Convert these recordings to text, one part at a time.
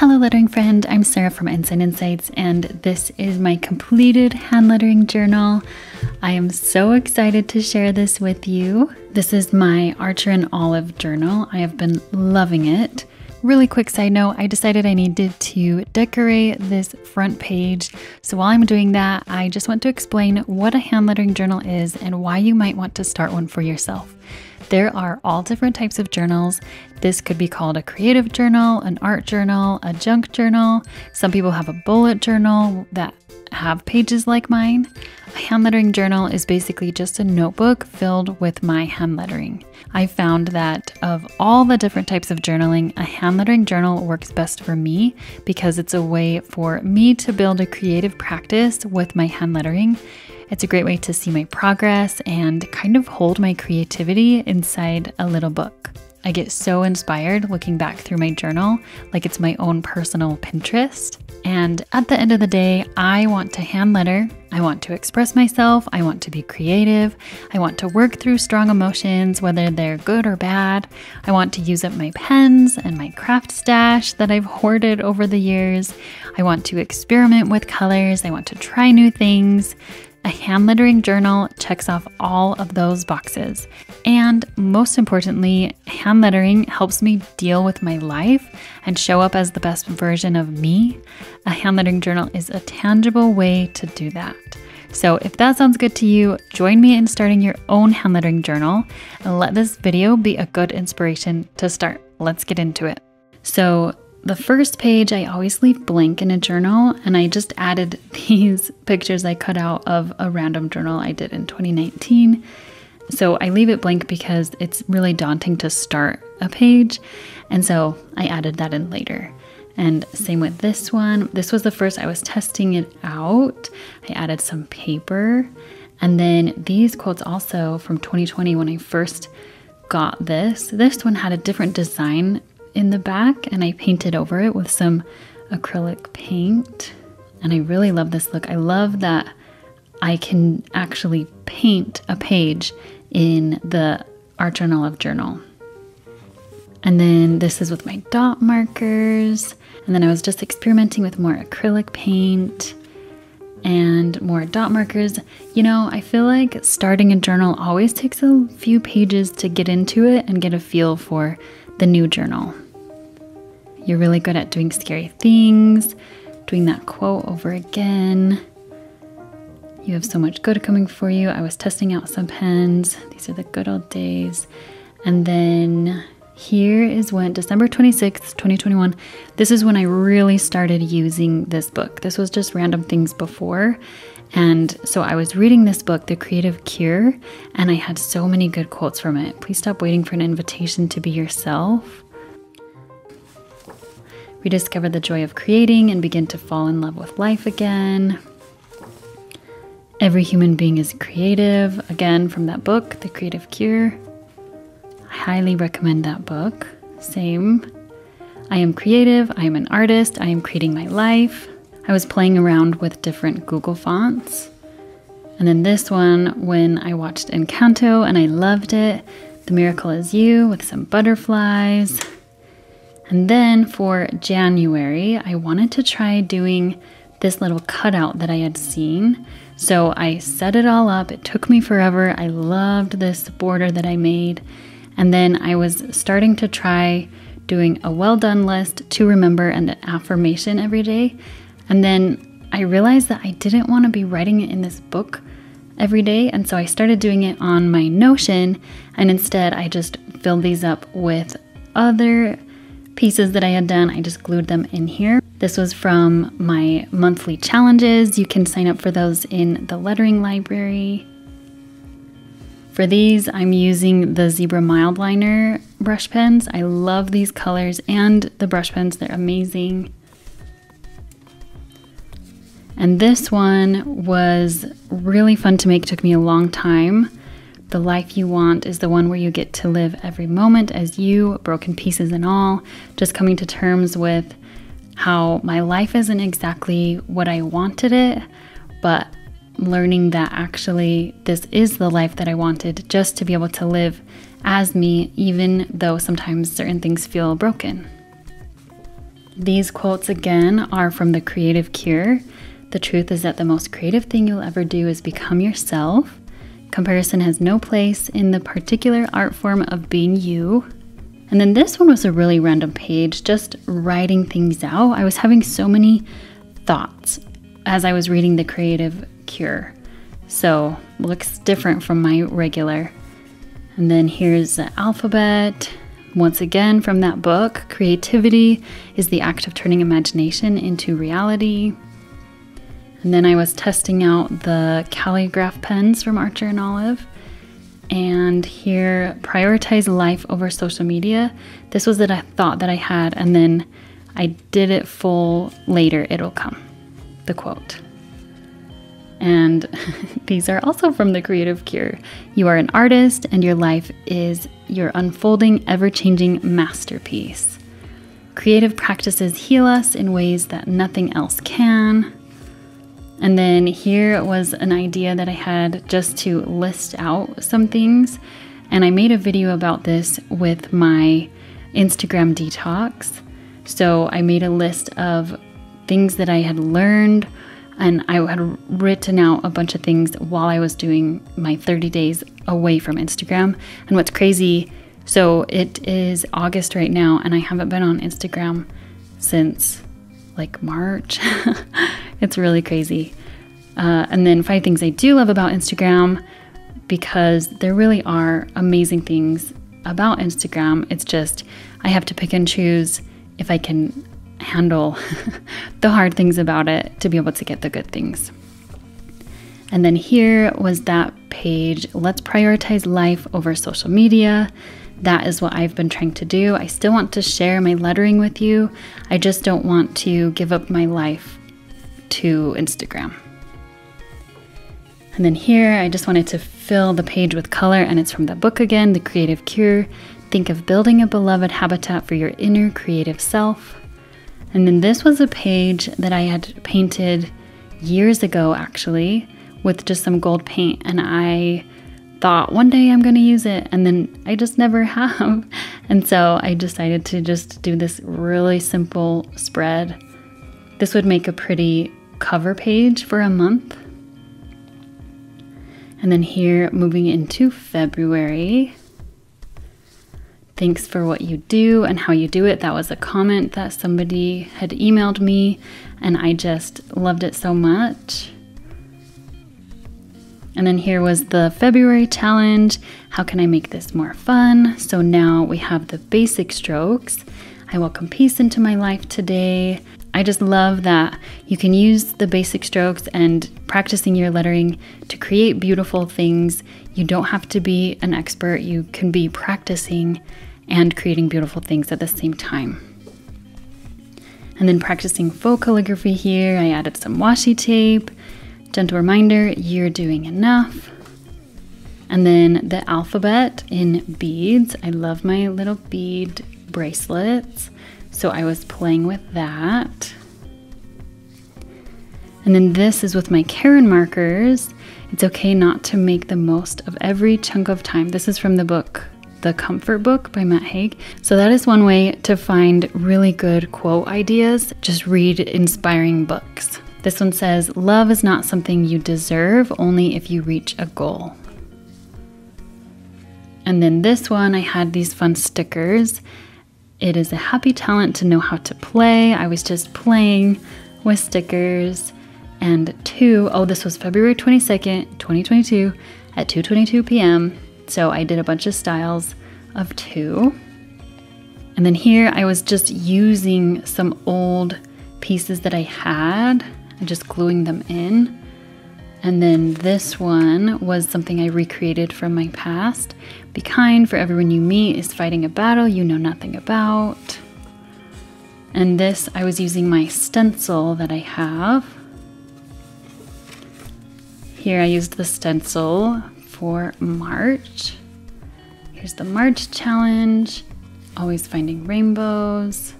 Hello, lettering friend. I'm Sarah from Ensign Insights, and this is my completed hand lettering journal. I am so excited to share this with you. This is my Archer and Olive journal. I have been loving it. Really quick side note, I decided I needed to decorate this front page. So while I'm doing that, I just want to explain what a hand lettering journal is and why you might want to start one for yourself. There are all different types of journals. This could be called a creative journal, an art journal, a junk journal. Some people have a bullet journal that have pages like mine. A hand lettering journal is basically just a notebook filled with my hand lettering. I found that of all the different types of journaling, a hand lettering journal works best for me because it's a way for me to build a creative practice with my hand lettering. It's a great way to see my progress and kind of hold my creativity inside a little book. I get so inspired looking back through my journal like it's my own personal Pinterest. And at the end of the day, I want to hand letter. I want to express myself. I want to be creative. I want to work through strong emotions, whether they're good or bad. I want to use up my pens and my craft stash that I've hoarded over the years. I want to experiment with colors. I want to try new things. A hand lettering journal checks off all of those boxes. And most importantly, hand lettering helps me deal with my life and show up as the best version of me. A hand lettering journal is a tangible way to do that. So, if that sounds good to you, join me in starting your own hand lettering journal and let this video be a good inspiration to start. Let's get into it. So, the first page I always leave blank in a journal, and I just added these pictures I cut out of a random journal I did in 2019. So I leave it blank because it's really daunting to start a page, and so I added that in later. And same with this one. This was the first I was testing it out. I added some paper, and then these quotes also from 2020 when I first got this. This one had a different design in the back and I painted over it with some acrylic paint. And I really love this look. I love that I can actually paint a page in the Archer and Olive journal. And then this is with my dot markers. And then I was just experimenting with more acrylic paint and more dot markers. You know, I feel like starting a journal always takes a few pages to get into it and get a feel for the new journal. You're really good at doing scary things, doing that quote over again. You have so much good coming for you. I was testing out some pens. These are the good old days. And then here is when December 26th, 2021, this is when I really started using this book. This was just random things before. And so I was reading this book, The Creative Cure, and I had so many good quotes from it. Please stop waiting for an invitation to be yourself rediscover the joy of creating and begin to fall in love with life again. Every human being is creative, again, from that book, The Creative Cure. I highly recommend that book. Same. I am creative, I am an artist, I am creating my life. I was playing around with different Google fonts. And then this one, when I watched Encanto and I loved it, The Miracle is You with some butterflies. And then for January, I wanted to try doing this little cutout that I had seen. So I set it all up. It took me forever. I loved this border that I made. And then I was starting to try doing a well done list to remember and an affirmation every day. And then I realized that I didn't want to be writing it in this book every day. And so I started doing it on my Notion. And instead, I just filled these up with other pieces that I had done, I just glued them in here. This was from my monthly challenges. You can sign up for those in the lettering library. For these, I'm using the Zebra Mildliner brush pens. I love these colors and the brush pens, they're amazing. And this one was really fun to make, it took me a long time. The life you want is the one where you get to live every moment as you, broken pieces and all, just coming to terms with how my life isn't exactly what I wanted it, but learning that actually this is the life that I wanted just to be able to live as me, even though sometimes certain things feel broken. These quotes again are from The Creative Cure. The truth is that the most creative thing you'll ever do is become yourself. Comparison has no place in the particular art form of being you. And then this one was a really random page, just writing things out. I was having so many thoughts as I was reading The Creative Cure. So, looks different from my regular. And then here's the alphabet. Once again, from that book, creativity is the act of turning imagination into reality. And then I was testing out the calligraph pens from Archer and Olive. And here, prioritize life over social media. This was that I thought that I had, and then I did it full later, it'll come. The quote. And these are also from The Creative Cure. You are an artist, and your life is your unfolding, ever changing masterpiece. Creative practices heal us in ways that nothing else can. And then here was an idea that I had just to list out some things. And I made a video about this with my Instagram detox. So I made a list of things that I had learned and I had written out a bunch of things while I was doing my 30 days away from Instagram. And what's crazy, so it is August right now, and I haven't been on Instagram since like March. it's really crazy. Uh, and then five things I do love about Instagram because there really are amazing things about Instagram. It's just I have to pick and choose if I can handle the hard things about it to be able to get the good things. And then here was that page let's prioritize life over social media. That is what I've been trying to do. I still want to share my lettering with you. I just don't want to give up my life to Instagram. And then here, I just wanted to fill the page with color, and it's from the book again, The Creative Cure. Think of building a beloved habitat for your inner creative self. And then this was a page that I had painted years ago, actually, with just some gold paint. And I thought one day I'm going to use it, and then I just never have. And so I decided to just do this really simple spread. This would make a pretty cover page for a month. And then here, moving into February, Thanks for what you do and how you do it. That was a comment that somebody had emailed me, and I just loved it so much. And then here was the February challenge. How can I make this more fun? So now we have the basic strokes. I welcome peace into my life today. I just love that you can use the basic strokes and practicing your lettering to create beautiful things. You don't have to be an expert, you can be practicing and creating beautiful things at the same time. And then practicing faux calligraphy here, I added some washi tape. Gentle reminder, you're doing enough. And then the alphabet in beads. I love my little bead bracelets. So I was playing with that. And then this is with my Karin markers. It's okay not to make the most of every chunk of time. This is from the book the Comfort Book by Matt Haig. So, that is one way to find really good quote ideas. Just read inspiring books. This one says, Love is not something you deserve, only if you reach a goal. And then this one, I had these fun stickers. It is a happy talent to know how to play. I was just playing with stickers. And two, oh, this was February 22nd, 2022 at 2:22 p.m. So I did a bunch of styles of two. And then here I was just using some old pieces that I had and just gluing them in. And then this one was something I recreated from my past. Be kind, for everyone you meet is fighting a battle you know nothing about. And this, I was using my stencil that I have. Here I used the stencil for March. Here's the March challenge, always finding rainbows.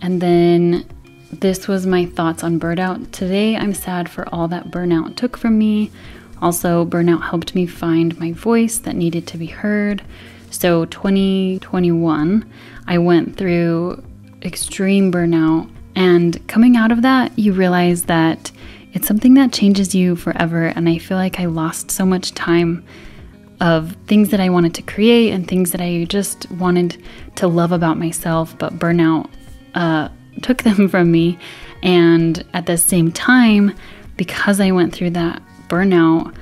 And then this was my thoughts on burnout. Today, I'm sad for all that burnout took from me. Also, burnout helped me find my voice that needed to be heard. So, 2021, I went through extreme burnout. And coming out of that, you realize that it's something that changes you forever. And I feel like I lost so much time of things that I wanted to create and things that I just wanted to love about myself, but burnout uh, took them from me. And at the same time, because I went through that burnout,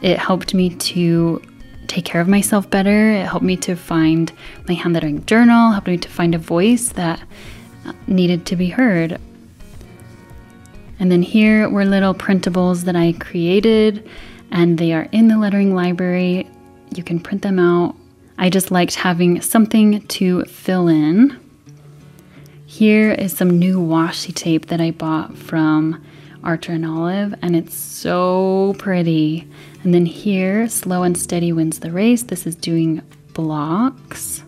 it helped me to take care of myself better. It helped me to find my handlettering journal, helped me to find a voice that uh, needed to be heard. And then here were little printables that I created, and they are in the lettering library. You can print them out. I just liked having something to fill in. Here is some new washi tape that I bought from Archer and Olive, and it's so pretty. And then here, Slow and Steady Wins the Race. This is doing blocks.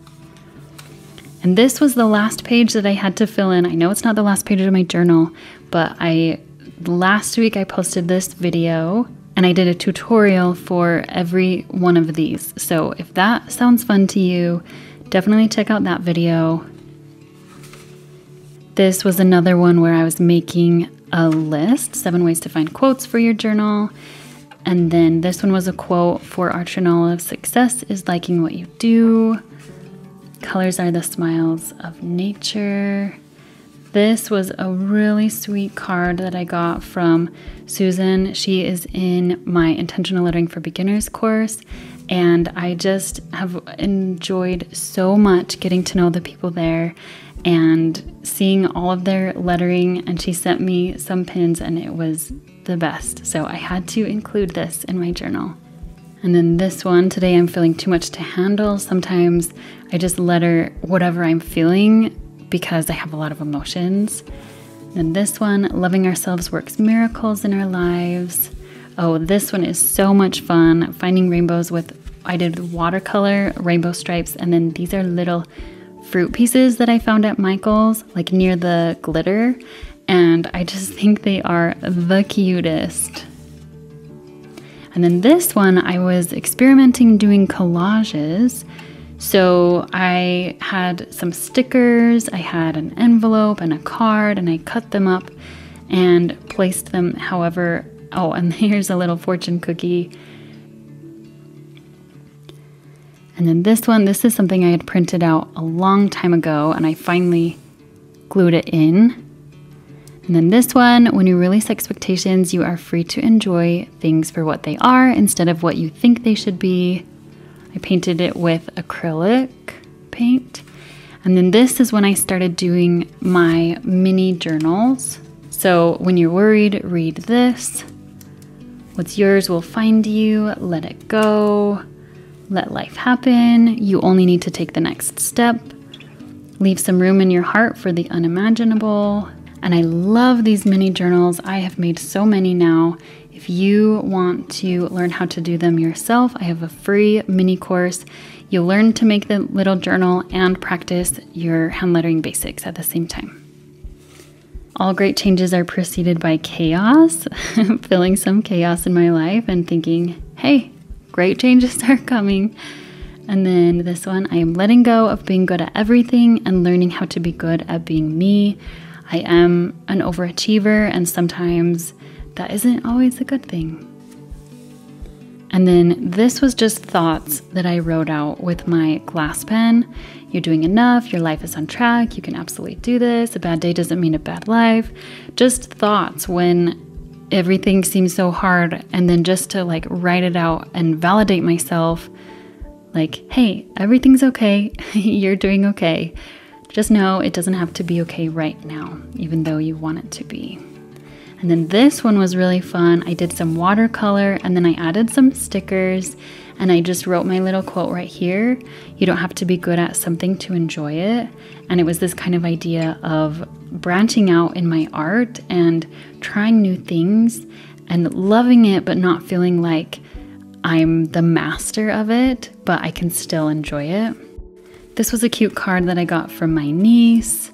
And this was the last page that I had to fill in. I know it's not the last page of my journal, but I last week I posted this video and I did a tutorial for every one of these. So if that sounds fun to you, definitely check out that video. This was another one where I was making a list, seven ways to find quotes for your journal. And then this one was a quote for Archer and Olive Success is liking what you do. Colors are the smiles of nature. This was a really sweet card that I got from Susan. She is in my Intentional Lettering for Beginners course, and I just have enjoyed so much getting to know the people there and seeing all of their lettering. And she sent me some pins, and it was the best. So I had to include this in my journal. And then this one, today I'm feeling too much to handle. Sometimes I just letter whatever I'm feeling because I have a lot of emotions. And this one, loving ourselves works miracles in our lives. Oh, this one is so much fun. Finding rainbows with, I did watercolor, rainbow stripes, and then these are little fruit pieces that I found at Michael's, like near the glitter. And I just think they are the cutest. And then this one, I was experimenting doing collages. So I had some stickers, I had an envelope and a card, and I cut them up and placed them however. Oh, and here's a little fortune cookie. And then this one, this is something I had printed out a long time ago, and I finally glued it in. And then this one, when you release expectations, you are free to enjoy things for what they are instead of what you think they should be. I painted it with acrylic paint. And then this is when I started doing my mini journals. So when you're worried, read this. What's yours will find you. Let it go. Let life happen. You only need to take the next step. Leave some room in your heart for the unimaginable. And I love these mini journals. I have made so many now. If you want to learn how to do them yourself, I have a free mini course. You'll learn to make the little journal and practice your hand lettering basics at the same time. All great changes are preceded by chaos. Feeling some chaos in my life and thinking, hey, great changes are coming. And then this one, I am letting go of being good at everything and learning how to be good at being me. I am an overachiever, and sometimes that isn't always a good thing. And then this was just thoughts that I wrote out with my glass pen. You're doing enough, your life is on track, you can absolutely do this. A bad day doesn't mean a bad life. Just thoughts when everything seems so hard, and then just to like write it out and validate myself like, hey, everything's okay, you're doing okay. Just know it doesn't have to be okay right now, even though you want it to be. And then this one was really fun. I did some watercolor and then I added some stickers and I just wrote my little quote right here. You don't have to be good at something to enjoy it. And it was this kind of idea of branching out in my art and trying new things and loving it, but not feeling like I'm the master of it, but I can still enjoy it. This was a cute card that I got from my niece.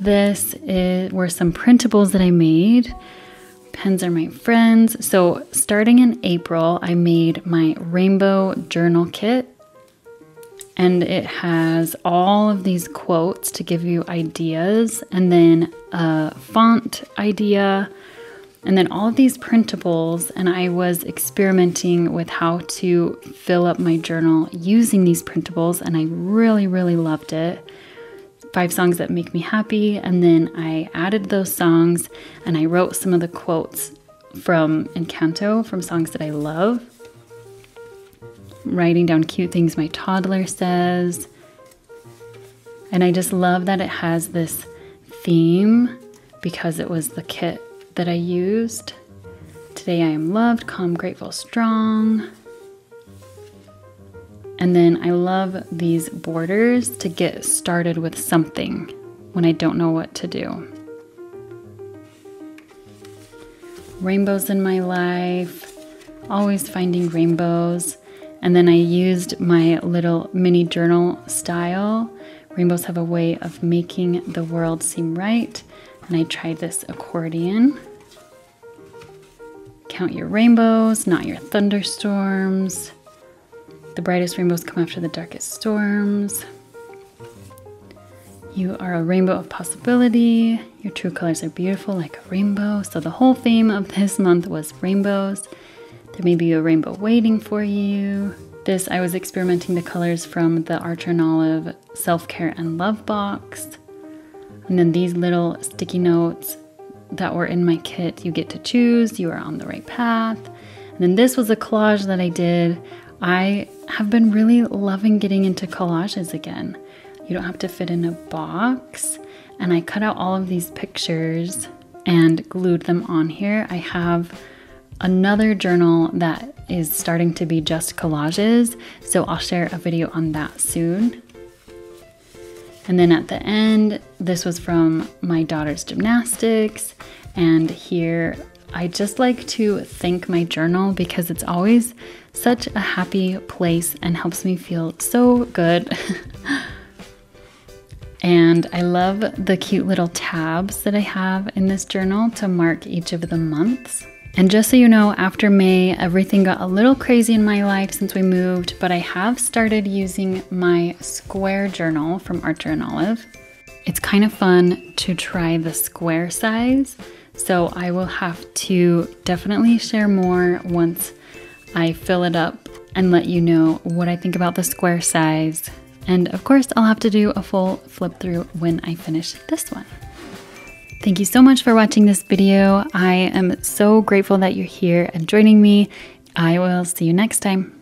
This is, were some printables that I made. Pens are my friends. So, starting in April, I made my rainbow journal kit. And it has all of these quotes to give you ideas and then a font idea and then all of these printables. And i was experimenting with how to fill up my journal using these printables and i really really loved it. Five songs that make me happy and then i added those songs and i wrote some of the quotes from encanto from songs that i love writing down cute things my toddler says. And I just love that it has this theme because it was the kit that I used. Today I am loved, calm, grateful, strong. And then I love these borders to get started with something when I don't know what to do. Rainbows in my life, always finding rainbows. And then I used my little mini journal style. Rainbows have a way of making the world seem right. And I tried this accordion. Count your rainbows, not your thunderstorms. The brightest rainbows come after the darkest storms. You are a rainbow of possibility. Your true colors are beautiful like a rainbow. So, the whole theme of this month was rainbows. There may be a rainbow waiting for you. This, I was experimenting the colors from the Archer and Olive Self Care and Love box. And then these little sticky notes that were in my kit, you get to choose, you are on the right path. And then this was a collage that I did. I have been really loving getting into collages again. You don't have to fit in a box. And I cut out all of these pictures and glued them on here. I have another journal that is starting to be just collages, so I'll share a video on that soon. And then at the end, this was from my daughter's gymnastics, and here I just like to thank my journal because it's always such a happy place and helps me feel so good. and I love the cute little tabs that I have in this journal to mark each of the months. And just so you know, after May, everything got a little crazy in my life since we moved, but I have started using my square journal from Archer and Olive. It's kind of fun to try the square size, so I will have to definitely share more once I fill it up and let you know what I think about the square size. And of course, I'll have to do a full flip through when I finish this one. Thank you so much for watching this video. I am so grateful that you're here and joining me. I will see you next time.